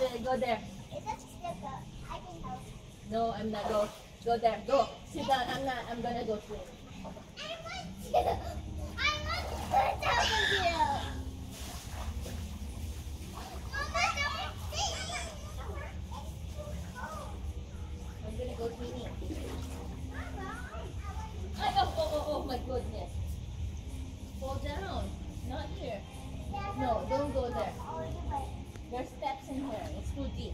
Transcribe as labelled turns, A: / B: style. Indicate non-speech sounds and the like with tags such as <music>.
A: there, go there. No, I'm not go. Go there. Go. Sit down. I'm not. I'm gonna go swim. I want
B: to. <laughs> I want to sit down with you. Mama, don't
A: I'm gonna go swimming.
B: Oh,
A: oh, oh, oh my goodness. Fall down. Not here.
B: No, don't go there.
A: There's 注定。